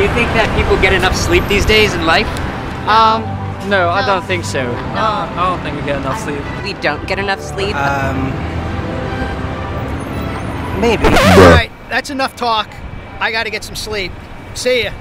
Do you think that people get enough sleep these days in life? Um, no, I don't think so. No. I don't think we get enough sleep. We don't get enough sleep. Um, maybe. All right, that's enough talk. I got to get some sleep. See ya.